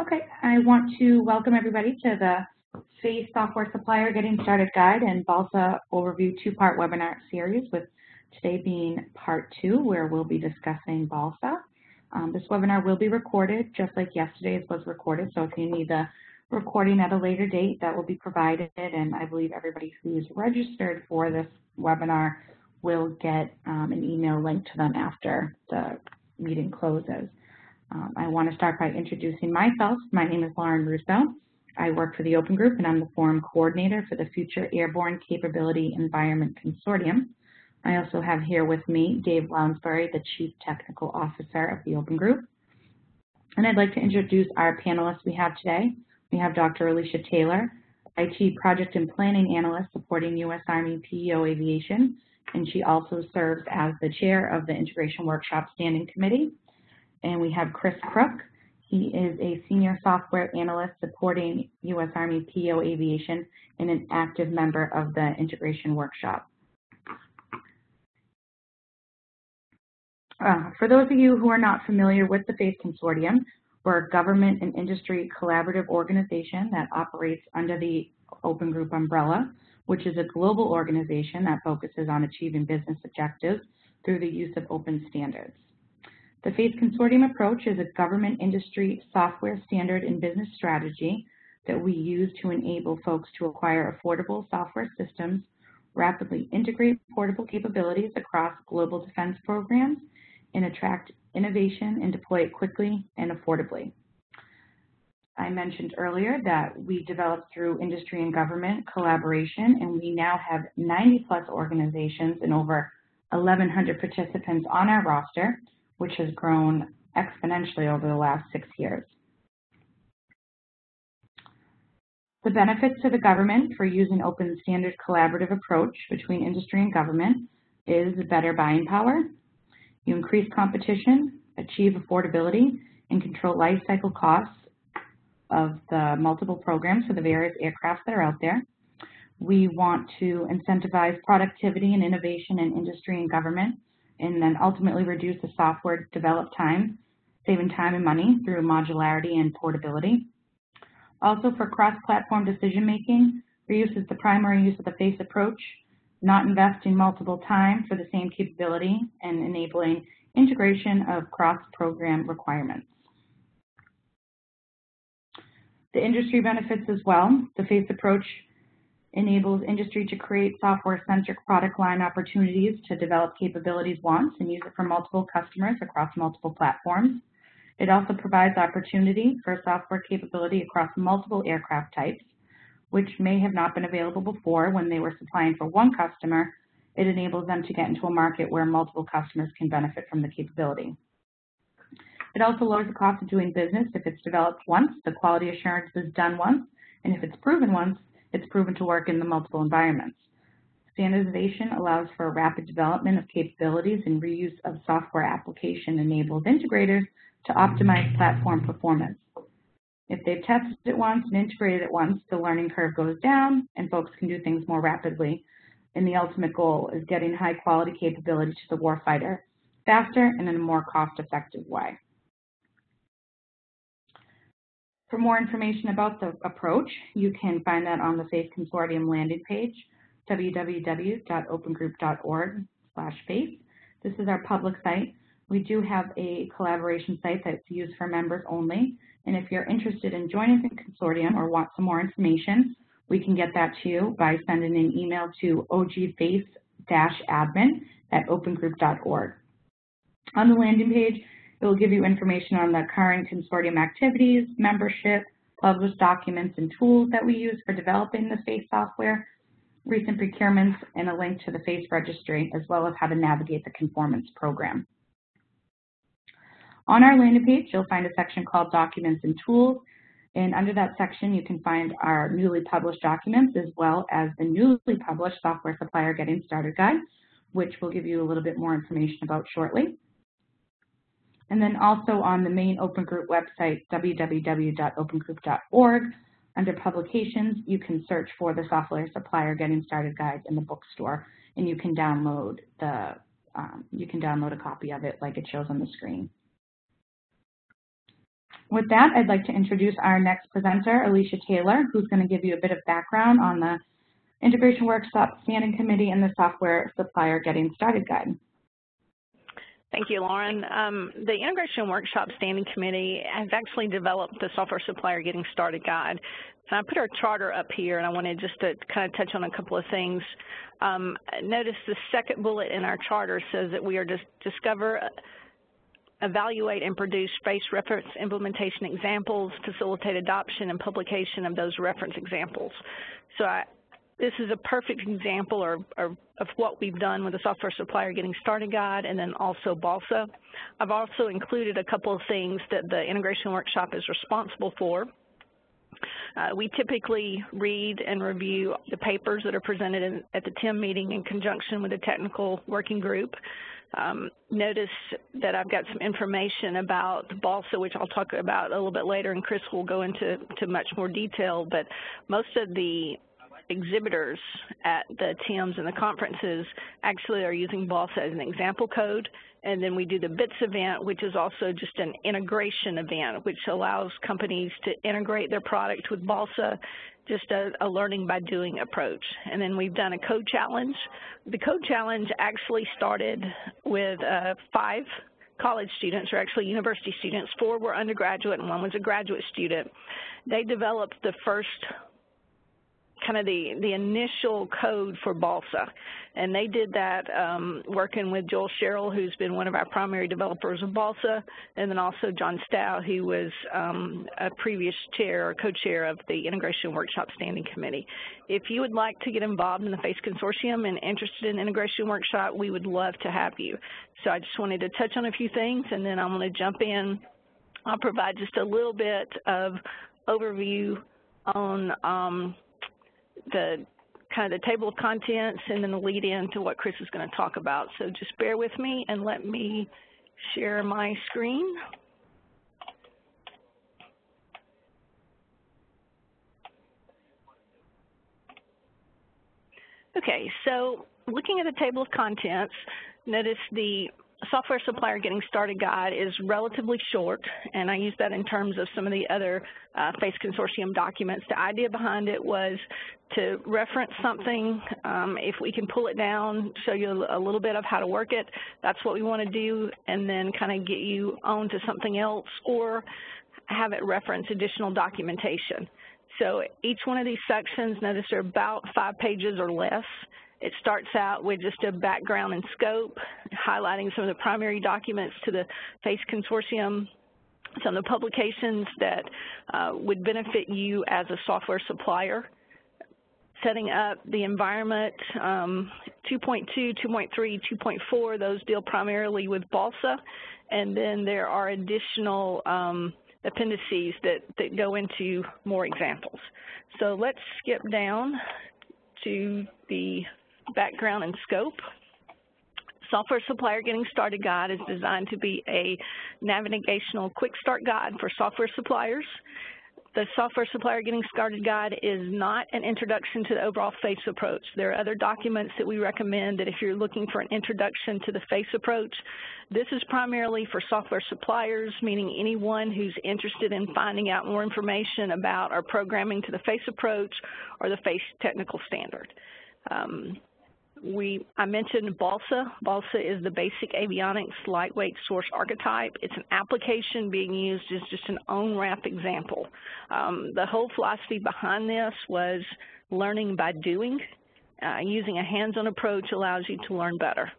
Okay, I want to welcome everybody to the FACE Software Supplier Getting Started Guide and Balsa Overview two-part webinar series with today being part two where we'll be discussing Balsa. Um, this webinar will be recorded just like yesterday's was recorded, so if you need the recording at a later date, that will be provided, and I believe everybody who's registered for this webinar will get um, an email link to them after the meeting closes. Um, I want to start by introducing myself. My name is Lauren Russo. I work for the Open Group, and I'm the Forum Coordinator for the Future Airborne Capability Environment Consortium. I also have here with me Dave Lounsbury, the Chief Technical Officer of the Open Group. And I'd like to introduce our panelists we have today. We have Dr. Alicia Taylor, IT Project and Planning Analyst supporting U.S. Army PEO Aviation, and she also serves as the Chair of the Integration Workshop Standing Committee. And we have Chris Crook. He is a Senior Software Analyst supporting U.S. Army PEO Aviation and an active member of the Integration Workshop. Uh, for those of you who are not familiar with the FACE Consortium, we're a government and industry collaborative organization that operates under the Open Group umbrella, which is a global organization that focuses on achieving business objectives through the use of open standards. The FACE Consortium approach is a government industry software standard and business strategy that we use to enable folks to acquire affordable software systems, rapidly integrate portable capabilities across global defense programs, and attract innovation and deploy it quickly and affordably. I mentioned earlier that we developed through industry and government collaboration, and we now have 90 plus organizations and over 1,100 participants on our roster, which has grown exponentially over the last six years. The benefits to the government for using open standard collaborative approach between industry and government is better buying power, you increase competition, achieve affordability, and control life cycle costs of the multiple programs for the various aircraft that are out there. We want to incentivize productivity and innovation in industry and government, and then ultimately reduce the software develop time, saving time and money through modularity and portability. Also for cross-platform decision making, reuse is the primary use of the FACE approach, not investing multiple time for the same capability, and enabling integration of cross-program requirements. The industry benefits as well. The FACE approach enables industry to create software-centric product line opportunities to develop capabilities once and use it for multiple customers across multiple platforms. It also provides opportunity for software capability across multiple aircraft types which may have not been available before when they were supplying for one customer, it enables them to get into a market where multiple customers can benefit from the capability. It also lowers the cost of doing business if it's developed once, the quality assurance is done once, and if it's proven once, it's proven to work in the multiple environments. Standardization allows for a rapid development of capabilities and reuse of software application enables integrators to optimize platform performance. If they've tested it once and integrated it once, the learning curve goes down and folks can do things more rapidly. And the ultimate goal is getting high quality capability to the warfighter faster and in a more cost effective way. For more information about the approach, you can find that on the FACE Consortium landing page, www.opengroup.org slash FACE. This is our public site. We do have a collaboration site that's used for members only. And if you're interested in joining the consortium or want some more information, we can get that to you by sending an email to ogface-admin at opengroup.org. On the landing page, it will give you information on the current consortium activities, membership, published documents and tools that we use for developing the FACE software, recent procurements, and a link to the FACE registry, as well as how to navigate the conformance program. On our landing page, you'll find a section called Documents and Tools, and under that section, you can find our newly published documents as well as the newly published Software Supplier Getting Started Guide, which we'll give you a little bit more information about shortly. And then also on the main Open Group website, www.opengroup.org, under Publications, you can search for the Software Supplier Getting Started Guide in the bookstore, and you can download the um, you can download a copy of it like it shows on the screen. with that, I'd like to introduce our next presenter, Alicia Taylor, who's going to give you a bit of background on the Integration Workshop Standing Committee and the Software Supplier Getting Started Guide. Thank you, Lauren. Um, the Integration Workshop Standing Committee has actually developed the Software Supplier Getting Started Guide. And I put our charter up here, and I wanted just to kind of touch on a couple of things. Um, notice the second bullet in our charter says that we are to discover, evaluate, and produce FACE reference implementation examples, facilitate adoption and publication of those reference examples. So I, this is a perfect example or, or, of what we've done with the software supplier getting started guide and then also BALSA. I've also included a couple of things that the integration workshop is responsible for. Uh, we typically read and review the papers that are presented in, at the TIM meeting in conjunction with the technical working group. Um, notice that I've got some information about BALSA, which I'll talk about a little bit later, and Chris will go into to much more detail, but most of the exhibitors at the TIMS and the conferences actually are using BALSA as an example code. And then we do the BITS event, which is also just an integration event, which allows companies to integrate their product with BALSA, just a, a learning by doing approach. And then we've done a code challenge. The code challenge actually started with uh, five college students, or actually university students. Four were undergraduate and one was a graduate student. They developed the first kind of the, the initial code for BALSA. And they did that um, working with Joel Sherrill, who's been one of our primary developers of BALSA, and then also John Stow, who was um, a previous chair or co-chair of the Integration Workshop Standing Committee. If you would like to get involved in the FACE Consortium and interested in Integration Workshop, we would love to have you. So I just wanted to touch on a few things, and then I'm going to jump in. I'll provide just a little bit of overview on um, the kind of the table of contents and then the lead in to what Chris is going to talk about. So just bear with me and let me share my screen. Okay, so looking at the table of contents, notice the software supplier getting started guide is relatively short, and I use that in terms of some of the other uh, FACE consortium documents. The idea behind it was to reference something. Um, if we can pull it down, show you a little bit of how to work it, that's what we want to do, and then kind of get you on to something else or have it reference additional documentation. So each one of these sections, notice they're about five pages or less. It starts out with just a background and scope, highlighting some of the primary documents to the FACE consortium, some of the publications that uh, would benefit you as a software supplier, setting up the environment, um, 2.2, 2.3, 2.4, those deal primarily with BALSA, and then there are additional um, appendices that, that go into more examples. So let's skip down to the background and scope. Software Supplier Getting Started Guide is designed to be a navigational quick start guide for software suppliers. The Software Supplier Getting Started Guide is not an introduction to the overall FACE approach. There are other documents that we recommend that if you're looking for an introduction to the FACE approach, this is primarily for software suppliers, meaning anyone who's interested in finding out more information about our programming to the FACE approach or the FACE technical standard. Um, we, I mentioned BALSA. BALSA is the basic avionics lightweight source archetype. It's an application being used as just an on-ramp example. Um, the whole philosophy behind this was learning by doing. Uh, using a hands-on approach allows you to learn better.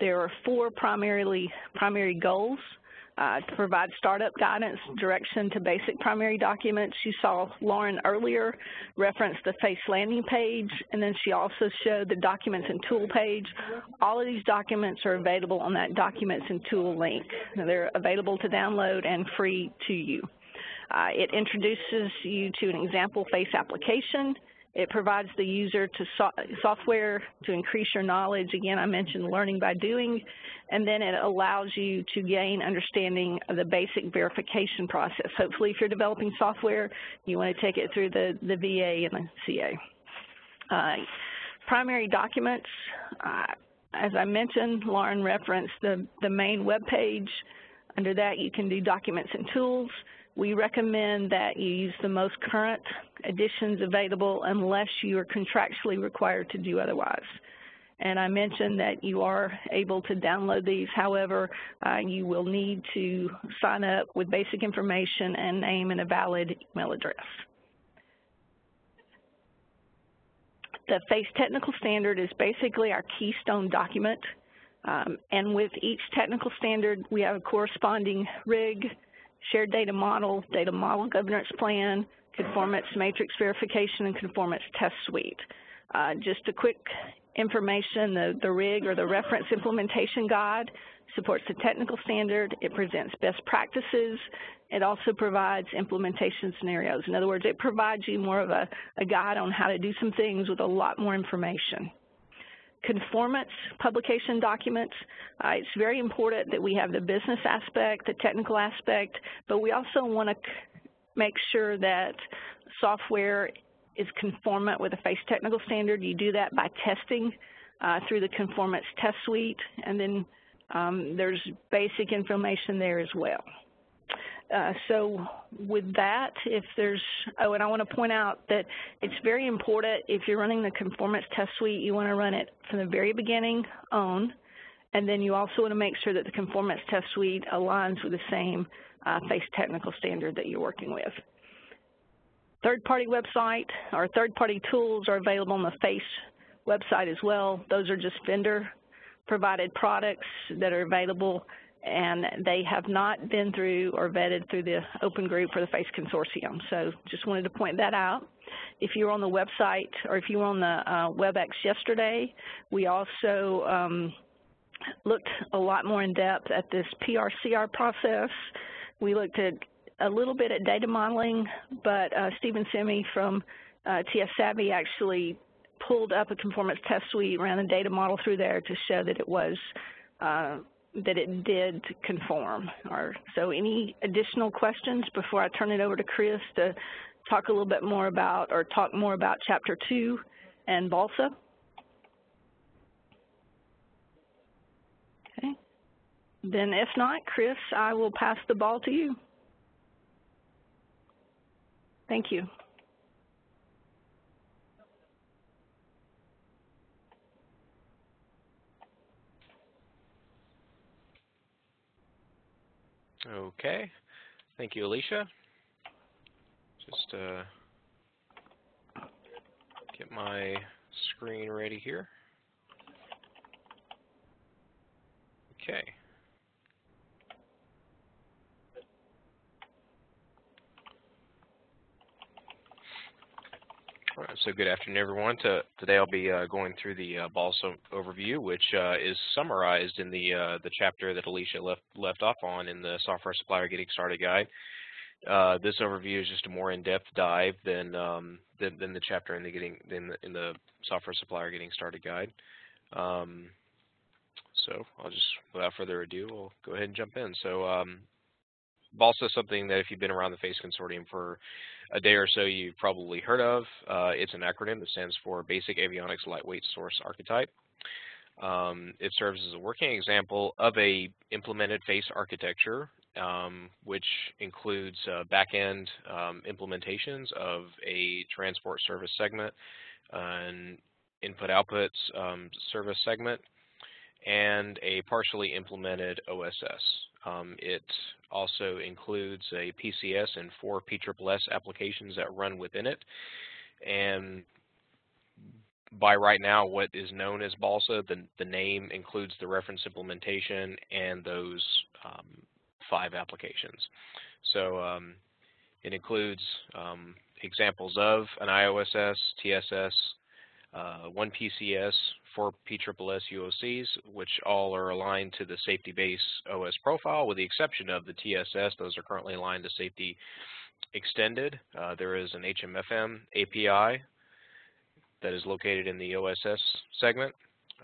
There are four primarily primary goals to provide startup guidance, direction to basic primary documents. You saw Lauren earlier reference the FACE landing page, and then she also showed the documents and tool page. All of these documents are available on that documents and tool link. They're available to download and free to you. Uh, it introduces you to an example FACE application. It provides the user to so software to increase your knowledge. Again, I mentioned learning by doing, and then it allows you to gain understanding of the basic verification process. Hopefully, if you're developing software, you want to take it through the, the VA and the CA. Uh, primary documents, uh, as I mentioned, Lauren referenced the, the main web page. Under that, you can do documents and tools. We recommend that you use the most current editions available unless you are contractually required to do otherwise. And I mentioned that you are able to download these. However, uh, you will need to sign up with basic information and name and a valid email address. The FACE technical standard is basically our keystone document. Um, and with each technical standard, we have a corresponding RIG, shared data model, data model governance plan, conformance matrix verification, and conformance test suite. Uh, just a quick information, the, the RIG or the reference implementation guide supports the technical standard. It presents best practices. It also provides implementation scenarios. In other words, it provides you more of a, a guide on how to do some things with a lot more information conformance publication documents. Uh, it's very important that we have the business aspect, the technical aspect, but we also want to make sure that software is conformant with the FACE technical standard. You do that by testing uh, through the conformance test suite, and then um, there's basic information there as well. Uh, so with that, if there's, oh, and I want to point out that it's very important if you're running the conformance test suite, you want to run it from the very beginning on, and then you also want to make sure that the conformance test suite aligns with the same uh, FACE technical standard that you're working with. Third-party website or third-party tools are available on the FACE website as well. Those are just vendor-provided products that are available, and they have not been through or vetted through the open group for the FACE Consortium. So just wanted to point that out. If you were on the website or if you were on the uh, WebEx yesterday, we also um, looked a lot more in depth at this PRCR process. We looked at a little bit at data modeling, but uh, Stephen Simi from uh, TS Savvy actually pulled up a conformance test suite, ran a data model through there to show that it was uh, that it did conform. Or, so any additional questions before I turn it over to Chris to talk a little bit more about or talk more about Chapter 2 and BALSA? Okay. Then if not, Chris, I will pass the ball to you. Thank you. Okay. Thank you, Alicia. Just uh, get my screen ready here. Okay. All right, so good afternoon, everyone. To, today I'll be uh, going through the uh, BALSA overview, which uh, is summarized in the uh, the chapter that Alicia left left off on in the Software Supplier Getting Started Guide. Uh, this overview is just a more in-depth dive than, um, than, than the chapter in the getting in the, in the Software Supplier Getting Started Guide. Um, so I'll just, without further ado, we'll go ahead and jump in. So um, BALSA is something that if you've been around the FACE Consortium for a day or so you've probably heard of. Uh, it's an acronym that stands for Basic Avionics Lightweight Source Archetype. Um, it serves as a working example of a implemented FACE architecture, um, which includes uh, back-end um, implementations of a transport service segment, an input-outputs um, service segment, and a partially implemented OSS. Um, it also includes a PCS and four PSSS applications that run within it. And by right now, what is known as BALSA, the, the name includes the reference implementation and those um, five applications. So um, it includes um, examples of an IOSS, TSS, uh, one PCS, four PSSS UOCs, which all are aligned to the safety base OS profile, with the exception of the TSS. Those are currently aligned to safety extended. Uh, there is an HMFM API that is located in the OSS segment.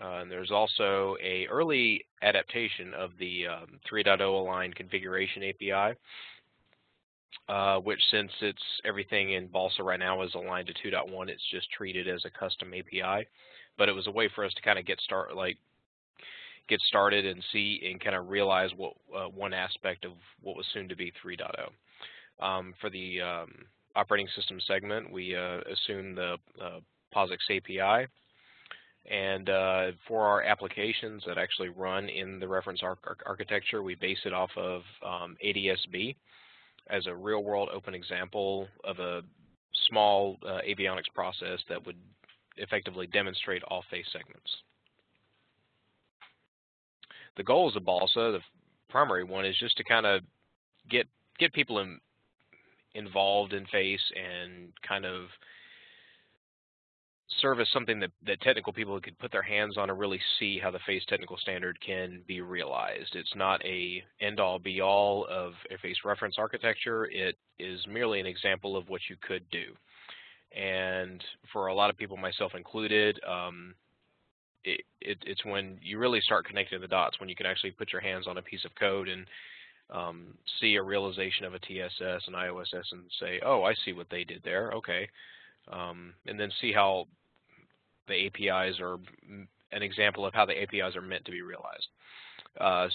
Uh, and there's also a early adaptation of the um, 3.0 aligned configuration API uh, which since it's everything in Balsa right now is aligned to 2.1, it's just treated as a custom API. But it was a way for us to kind of get start like get started and see and kind of realize what uh, one aspect of what was soon to be 3.0. Um, for the um, operating system segment, we uh, assume the uh, POSIX API. And uh, for our applications that actually run in the reference arch architecture, we base it off of um, ADSB as a real-world open example of a small uh, avionics process that would effectively demonstrate all face segments. The goals of BALSA, the primary one, is just to kind of get get people in, involved in face and kind of serve as something that, that technical people could put their hands on and really see how the FACE technical standard can be realized. It's not a end-all be-all of a FACE reference architecture. It is merely an example of what you could do. And for a lot of people, myself included, um, it, it, it's when you really start connecting the dots, when you can actually put your hands on a piece of code and um, see a realization of a TSS and IOSS and say, oh, I see what they did there, okay. Um, and then see how the APIs are an example of how the APIs are meant to be realized. Uh,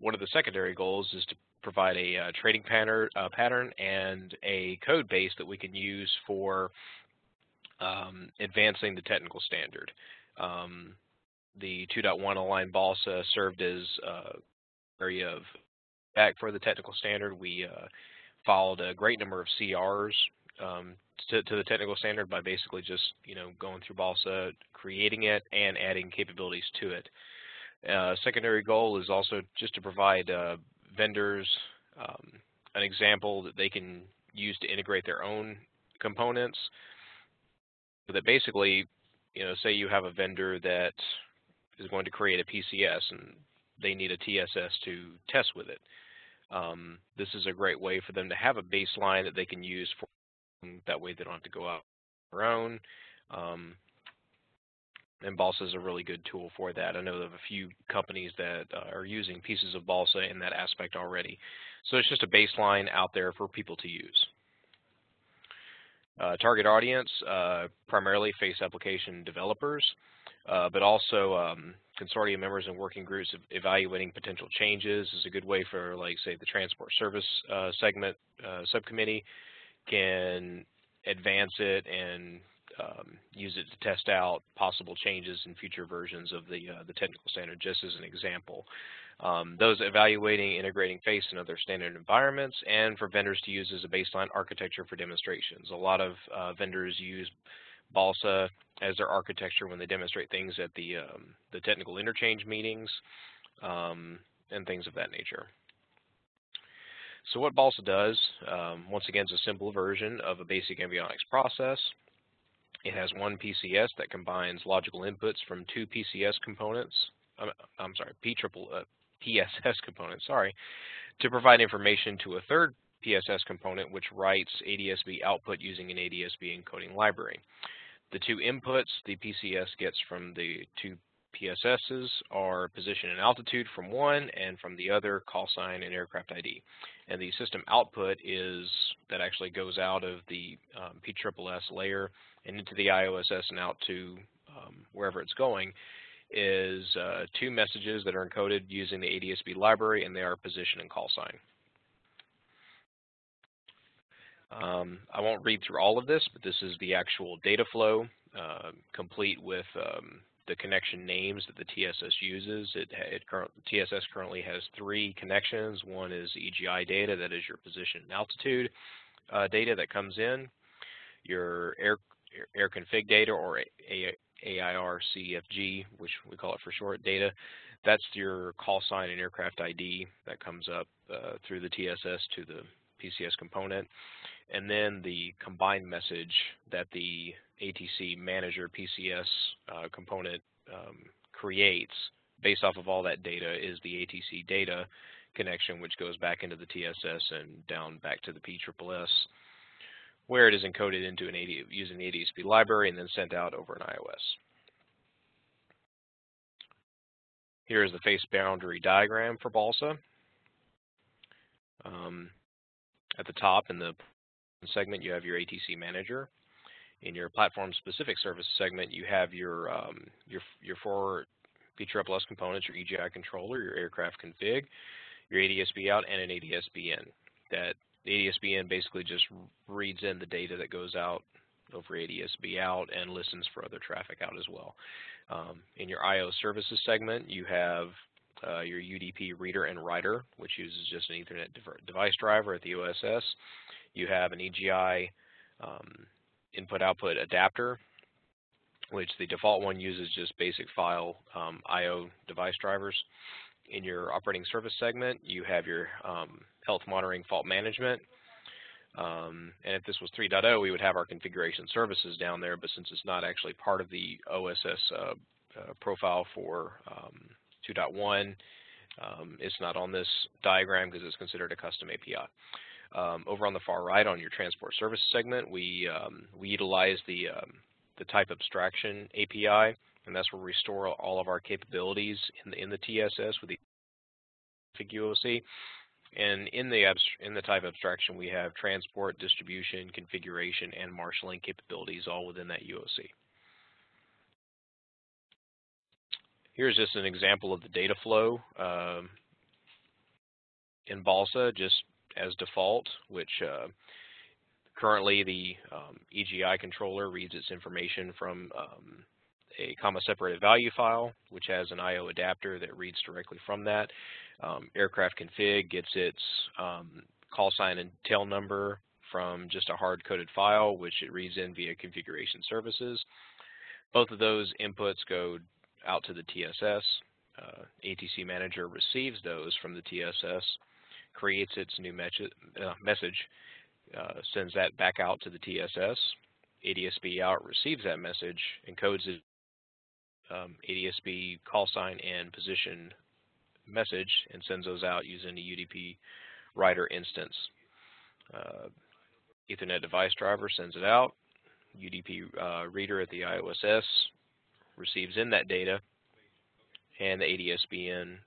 one of the secondary goals is to provide a uh, trading pattern, uh, pattern and a code base that we can use for um, advancing the technical standard. Um, the 2.1 aligned BALSA served as uh, area of back for the technical standard. We uh, followed a great number of CRs um, to, to, the technical standard by basically just you know going through BALSA, creating it, and adding capabilities to it. Uh, secondary goal is also just to provide uh, vendors um, an example that they can use to integrate their own components. That basically, you know, say you have a vendor that is going to create a PCS and they need a TSS to test with it. Um, this is a great way for them to have a baseline that they can use for that way they don't have to go out on their own. Um, and Balsa is a really good tool for that. I know of a few companies that uh, are using pieces of Balsa in that aspect already. So it's just a baseline out there for people to use. Uh, target audience, uh, primarily face application developers, uh, but also um, consortium members and working groups evaluating potential changes is a good way for, like, say, the transport service uh, segment uh, subcommittee can advance it and um, use it to test out possible changes in future versions of the uh, the technical standard, just as an example. Um, those evaluating integrating FACE in other standard environments, and for vendors to use as a baseline architecture for demonstrations. A lot of uh, vendors use BALSA as their architecture when they demonstrate things at the um, the technical interchange meetings um, and things of that nature. So what BALSA does, um, once again, is a simple version of a basic avionics process. It has one PCS that combines logical inputs from two PCS components, I'm, I'm sorry, P triple, uh, PSS components, sorry, to provide information to a third PSS component which writes ADSB output using an ADSB encoding library. The two inputs the PCS gets from the two PSSs are position and altitude from one and from the other call sign and aircraft ID. And the system output is that actually goes out of the um, PSSS layer and into the IOSS and out to um, wherever it's going is uh, two messages that are encoded using the ADSB library and they are position and call sign. Um, I won't read through all of this, but this is the actual data flow, uh, complete with um, the connection names that the TSS uses. It, it current, TSS currently has three connections. One is EGI data, that is your position and altitude uh, data that comes in, your air, air config data or A, AIR CFG, which we call it for short data. That's your call sign and aircraft ID that comes up uh, through the TSS to the PCS component. And then the combined message that the ATC manager PCS uh, component um, creates based off of all that data is the ATC data connection, which goes back into the TSS and down back to the PSSS, where it is encoded into an AD, using the ADSB library and then sent out over an IOS. Here is the face boundary diagram for BALSA. Um, at the top in the segment, you have your ATC manager. In your platform-specific service segment, you have your um, your your four PSSS components, your EGI controller, your aircraft config, your ADSB out, and an ADSB in that the in basically just reads in the data that goes out over ADSB out and listens for other traffic out as well. Um, in your I.O. services segment, you have uh, your UDP reader and writer, which uses just an Ethernet device driver at the OSS. You have an EGI um, input-output adapter, which the default one uses just basic file um, I.O. device drivers. In your operating service segment, you have your um, health monitoring fault management. Um, and if this was 3.0, we would have our configuration services down there, but since it's not actually part of the OSS uh, uh, profile for um, 2.1, um, it's not on this diagram because it's considered a custom API. Um, over on the far right on your transport service segment, we, um, we utilize the, um, the type abstraction API, and that's where we store all of our capabilities in the, in the TSS with the UOC. And in the in the type abstraction, we have transport, distribution, configuration, and marshaling capabilities all within that UOC. Here's just an example of the data flow um, in Balsa, just as default, which uh, currently the um, EGI controller reads its information from um, a comma separated value file, which has an I.O. adapter that reads directly from that. Um, aircraft config gets its um, call sign and tail number from just a hard-coded file, which it reads in via configuration services. Both of those inputs go out to the TSS. Uh, ATC Manager receives those from the TSS, creates its new uh, message, uh, sends that back out to the TSS. ADSB out receives that message, encodes it um, ADSB call sign and position message and sends those out using the UDP writer instance. Uh, Ethernet device driver sends it out. UDP uh, reader at the IOSS receives in that data, and the ADSB in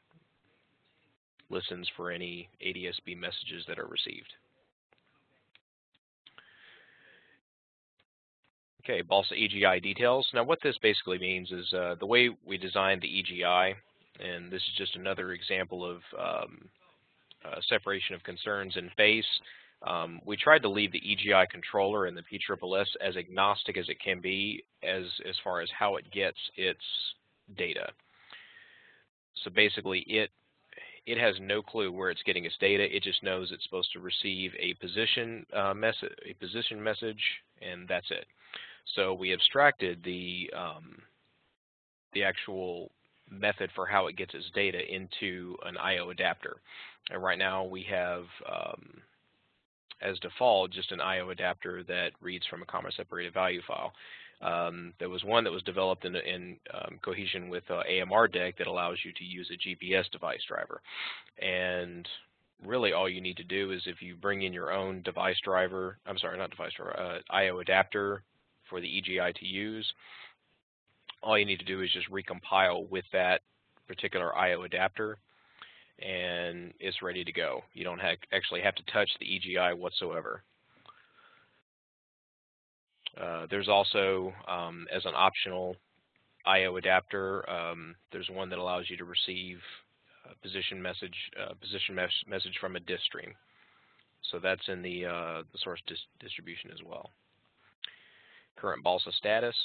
listens for any ADSB messages that are received. Okay, Balsa EGI details. Now what this basically means is uh, the way we designed the EGI, and this is just another example of um, uh, separation of concerns in FACE. Um, we tried to leave the EGI controller and the PSSS as agnostic as it can be as, as far as how it gets its data. So basically it it has no clue where it's getting its data. It just knows it's supposed to receive a position uh, message, a position message, and that's it. So we abstracted the um, the actual method for how it gets its data into an I.O. adapter. And right now we have, um, as default, just an I.O. adapter that reads from a comma separated value file. Um, there was one that was developed in, in um, cohesion with uh, AMRDEC that allows you to use a GPS device driver. And really all you need to do is if you bring in your own device driver, I'm sorry, not device driver, uh, I.O. adapter for the EGI to use. All you need to do is just recompile with that particular I.O. adapter and it's ready to go. You don't ha actually have to touch the EGI whatsoever. Uh, there's also, um, as an optional I.O. adapter, um, there's one that allows you to receive position message uh, position mes message from a disk stream. So that's in the, uh, the source dis distribution as well current BALSA status.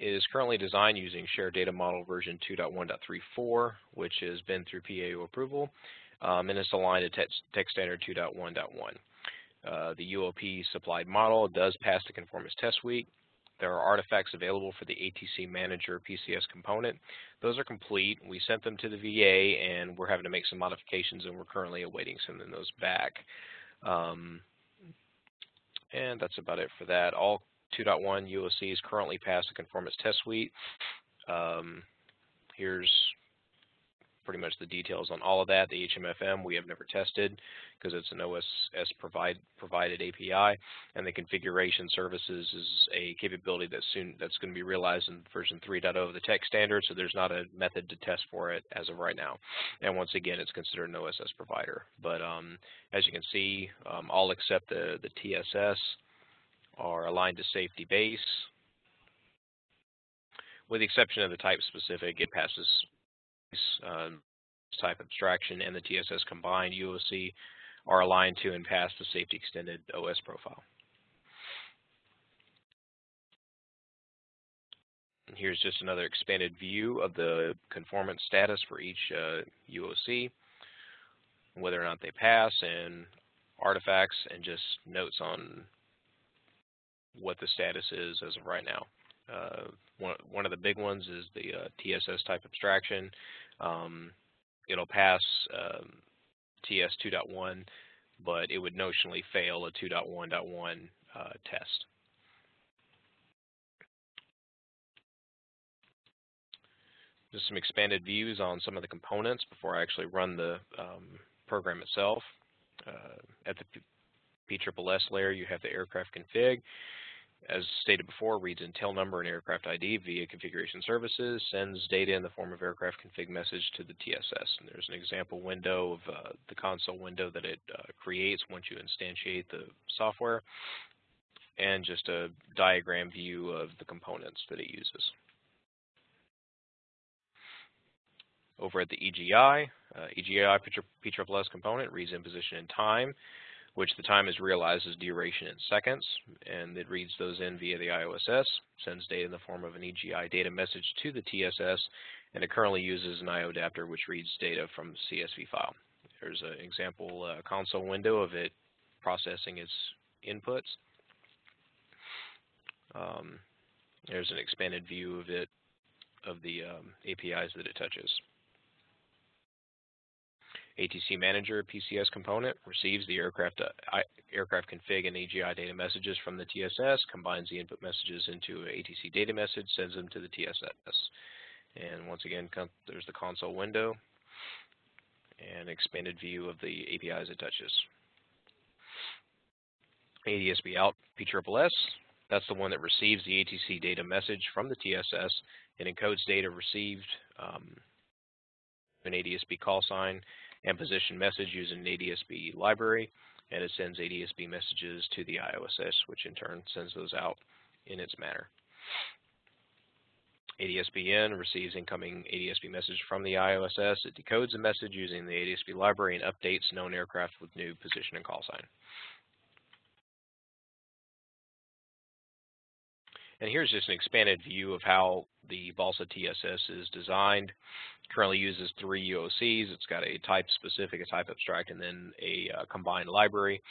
Is currently designed using Shared Data Model version 2.1.34, which has been through PAO approval, um, and it's aligned to Tech, tech Standard 2.1.1. Uh, the UOP supplied model does pass the conformance test suite. There are artifacts available for the ATC Manager PCS component. Those are complete. We sent them to the VA, and we're having to make some modifications, and we're currently awaiting sending those back. Um, and that's about it for that. All 2.1 UOCs currently pass the conformance test suite. Um, here's pretty much the details on all of that. The HMFM we have never tested because it's an OSS provide, provided API, and the configuration services is a capability that's soon that's going to be realized in version 3.0 of the tech standard. So there's not a method to test for it as of right now. And once again, it's considered an OSS provider. But um, as you can see, um, all except the the TSS are aligned to safety base. With the exception of the type specific, it passes um, type abstraction and the TSS combined UOC are aligned to and pass the safety extended OS profile. And here's just another expanded view of the conformance status for each uh, UOC, whether or not they pass, and artifacts, and just notes on what the status is as of right now. Uh, one, one of the big ones is the uh, TSS type abstraction. Um, it'll pass um, TS 2.1, but it would notionally fail a 2.1.1 uh, test. Just some expanded views on some of the components before I actually run the um, program itself. Uh, at the PSSS layer, you have the aircraft config as stated before, reads in tail number and aircraft ID via configuration services, sends data in the form of aircraft config message to the TSS. And there's an example window of uh, the console window that it uh, creates once you instantiate the software, and just a diagram view of the components that it uses. Over at the EGI, uh, EGI PSSS component reads in position and time, which the time is realized as duration in seconds, and it reads those in via the IOSS, sends data in the form of an EGI data message to the TSS, and it currently uses an IO adapter which reads data from the CSV file. There's an example uh, console window of it processing its inputs. Um, there's an expanded view of it, of the um, APIs that it touches. ATC Manager PCS component receives the aircraft, uh, aircraft config and EGI data messages from the TSS, combines the input messages into an ATC data message, sends them to the TSS. And once again, there's the console window and expanded view of the APIs it touches. ADSB out PSSS, that's the one that receives the ATC data message from the TSS and encodes data received um, an ADSB call sign and position message using an ADSB library, and it sends ADSB messages to the IOSS, which in turn sends those out in its manner. ADSB in receives incoming ADSB message from the IOSS. It decodes the message using the ADSB library and updates known aircraft with new position and call sign. And here's just an expanded view of how the Balsa TSS is designed. Currently uses three UOCs. It's got a type specific, a type abstract, and then a uh, combined library.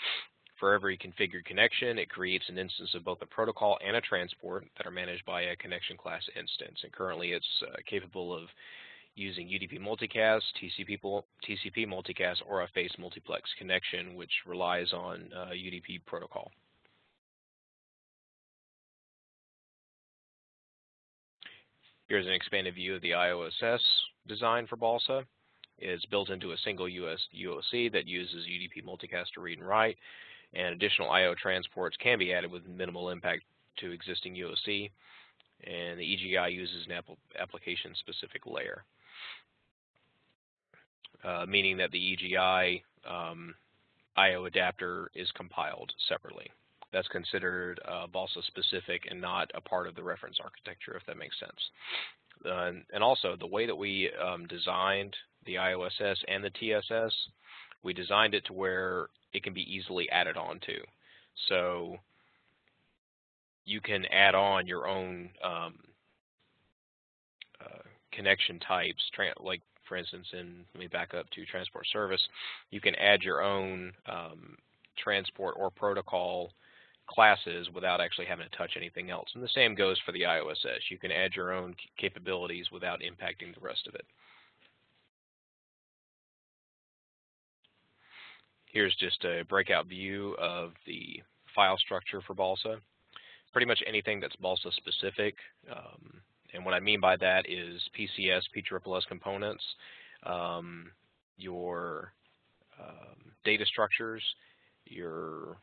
For every configured connection, it creates an instance of both a protocol and a transport that are managed by a connection class instance. And currently it's uh, capable of using UDP multicast, TCP, TCP multicast, or a phase multiplex connection, which relies on uh, UDP protocol. Here's an expanded view of the IOSS design for Balsa. It's built into a single US UOC that uses UDP multicast to read and write, and additional I.O. transports can be added with minimal impact to existing UOC, and the EGI uses an application-specific layer, uh, meaning that the EGI um, I.O. adapter is compiled separately. That's considered uh, Balsa specific and not a part of the reference architecture, if that makes sense. Uh, and also, the way that we um, designed the IOSS and the TSS, we designed it to where it can be easily added on to. So you can add on your own um, uh, connection types, like for instance, in let me back up to transport service, you can add your own um, transport or protocol classes without actually having to touch anything else. And the same goes for the IOSS. You can add your own capabilities without impacting the rest of it. Here's just a breakout view of the file structure for Balsa. Pretty much anything that's Balsa specific. Um, and what I mean by that is PCS, PSSS components, um, your um, data structures, your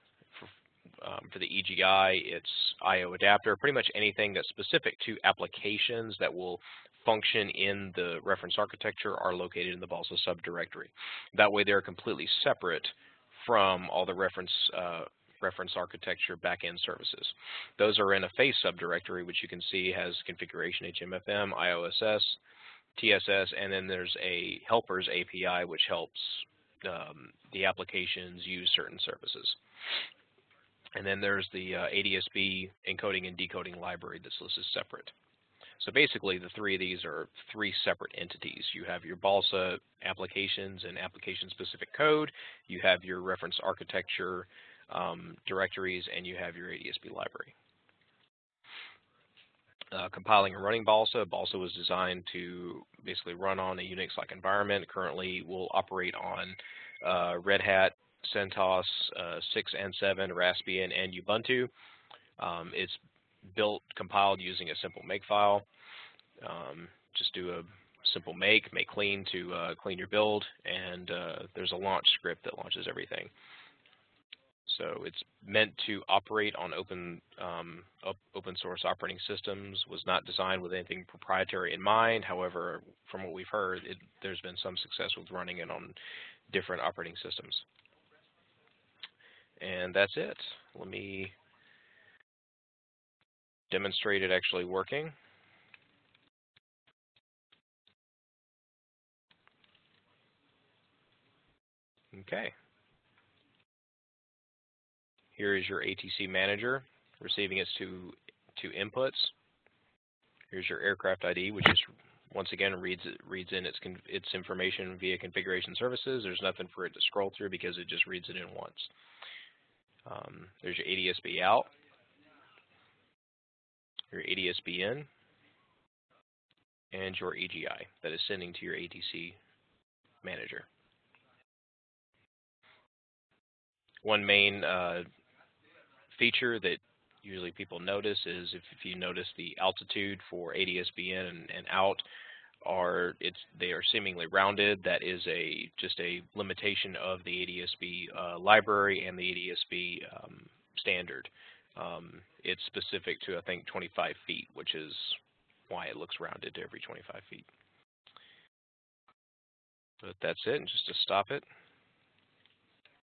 um, for the EGI, it's I.O. adapter, pretty much anything that's specific to applications that will function in the reference architecture are located in the Balsa subdirectory. That way they're completely separate from all the reference uh, reference architecture backend services. Those are in a face subdirectory, which you can see has configuration HMFM, IOSS, TSS, and then there's a helpers API, which helps um, the applications use certain services. And then there's the uh, ADSB encoding and decoding library that's listed separate. So basically, the three of these are three separate entities. You have your BALSA applications and application-specific code. You have your reference architecture um, directories, and you have your ADSB library. Uh, compiling and running BALSA. BALSA was designed to basically run on a Unix-like environment. Currently, will operate on uh, Red Hat, CentOS uh, 6 and 7, Raspbian, and Ubuntu. Um, it's built, compiled using a simple makefile. Um, just do a simple make, make clean to uh, clean your build, and uh, there's a launch script that launches everything. So it's meant to operate on open um, op open source operating systems. Was not designed with anything proprietary in mind. However, from what we've heard, it, there's been some success with running it on different operating systems. And that's it. Let me demonstrate it actually working. Okay. Here is your ATC manager receiving its two, two inputs. Here's your aircraft ID, which is once again reads reads in its its information via configuration services. There's nothing for it to scroll through because it just reads it in once. Um, there's your ADSB out, your ADSB in, and your AGI that is sending to your ATC manager. One main uh, feature that usually people notice is if, if, you notice the altitude for ADSB in and, and out are it's they are seemingly rounded. That is a just a limitation of the ADSB uh, library and the ADSB um, standard. Um, it's specific to I think 25 feet, which is why it looks rounded to every 25 feet. But that's it, and just to stop it,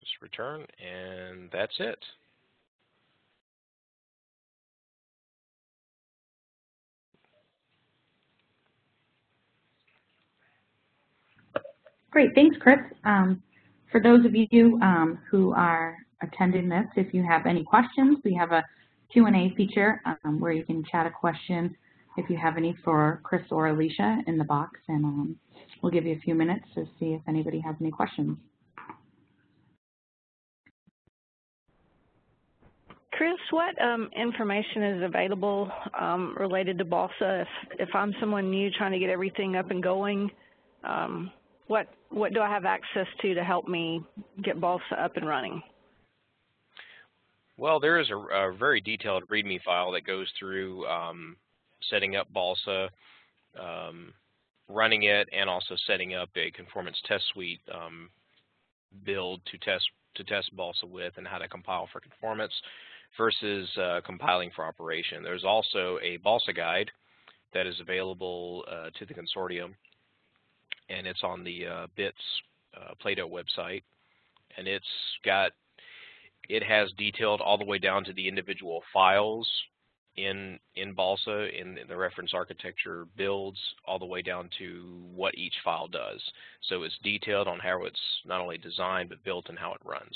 just return, and that's it. Great, thanks, Chris. Um, for those of you um, who are attending this, if you have any questions, we have a Q&A feature um, where you can chat a question if you have any for Chris or Alicia in the box, and um, we'll give you a few minutes to see if anybody has any questions. Chris, what um, information is available um, related to BALSA if, if I'm someone new trying to get everything up and going? What what do I have access to to help me get BALSA up and running? Well, there is a, a very detailed README file that goes through um, setting up BALSA, um, running it, and also setting up a conformance test suite um, build to test to test BALSA with and how to compile for conformance versus uh, compiling for operation. There's also a BALSA guide that is available uh, to the consortium and it's on the uh, BITS uh, Plato website, and it's got it has detailed all the way down to the individual files in in Balsa in, in, the reference architecture builds all the way down to what each file does. So it's detailed on how it's not only designed but built and how it runs.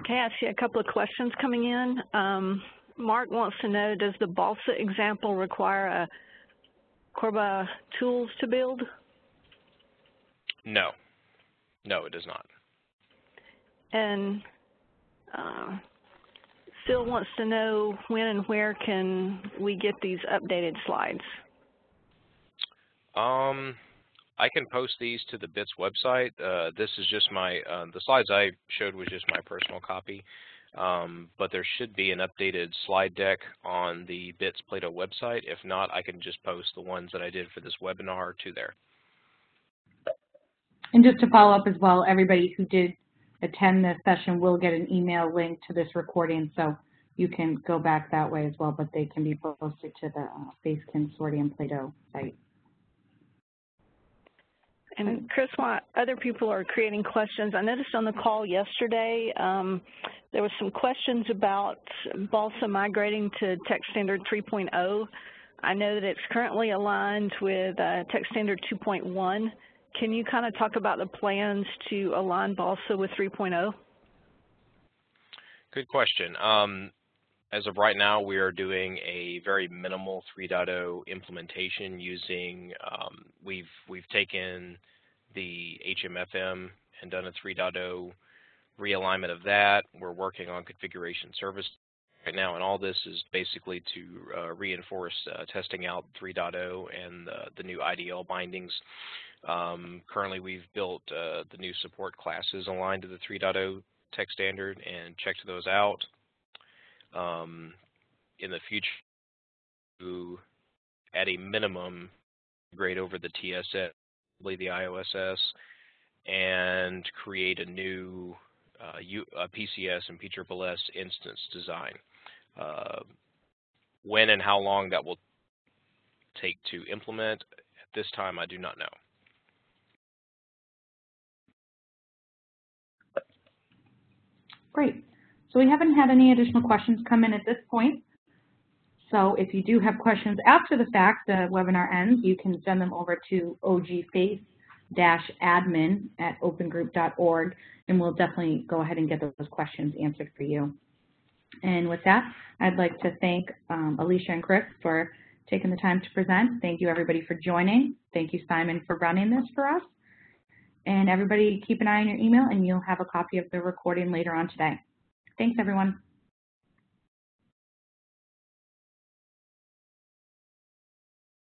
Okay, I see a couple of questions coming in. Um, Mark wants to know, does the Balsa example require a Corba tools to build? No. No, it does not. And uh, Phil wants to know when and where can we get these updated slides? Um, I can post these to the BITS website. Uh, this is just my, uh, the slides I showed was just my personal copy. Um, but there should be an updated slide deck on the BITS Plato website. If not, I can just post the ones that I did for this webinar to there. And just to follow up as well, everybody who did attend this session will get an email link to this recording, so you can go back that way as well, but they can be posted to the uh, FACE Consortium Plato site. And Chris, while other people are creating questions, I noticed on the call yesterday um, there was some questions about BALSA migrating to Tech Standard 3.0. I know that it's currently aligned with uh, Tech Standard 2.1, can you kind of talk about the plans to align BALSA with 3.0? Good question. Um, as of right now, we are doing a very minimal 3.0 implementation using, um, we've, we've taken the HMFM and done a 3.0 realignment of that. We're working on configuration service right now, and all this is basically to uh, reinforce uh, testing out 3.0 and the, new IDL bindings. Um, currently, we've built uh, the new support classes aligned to the 3.0 tech standard and checked those out um, in the future to, at a minimum, grade over the TSS, probably the IOSS, and create a new uh, U, a PCS and PSSS instance design. Uh, when and how long that will take to implement, at this time I do not know. Great. So we haven't had any additional questions come in at this point. So if you do have questions after the fact, the webinar ends, you can send them over to ogface-admin at opengroup.org, and we'll definitely go ahead and get those questions answered for you. And with that, I'd like to thank um, Alicia and Chris for taking the time to present. Thank you, everybody, for joining. Thank you, Simon, for running this for us. And everybody, keep an eye on your email, and you'll have a copy of the recording later on today. Thanks, everyone.